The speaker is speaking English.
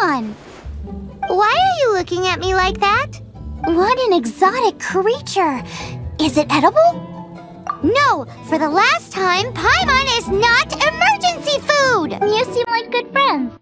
on! Why are you looking at me like that? What an exotic creature! Is it edible? No, for the last time, Paimon is not emergency food! You seem like good friends.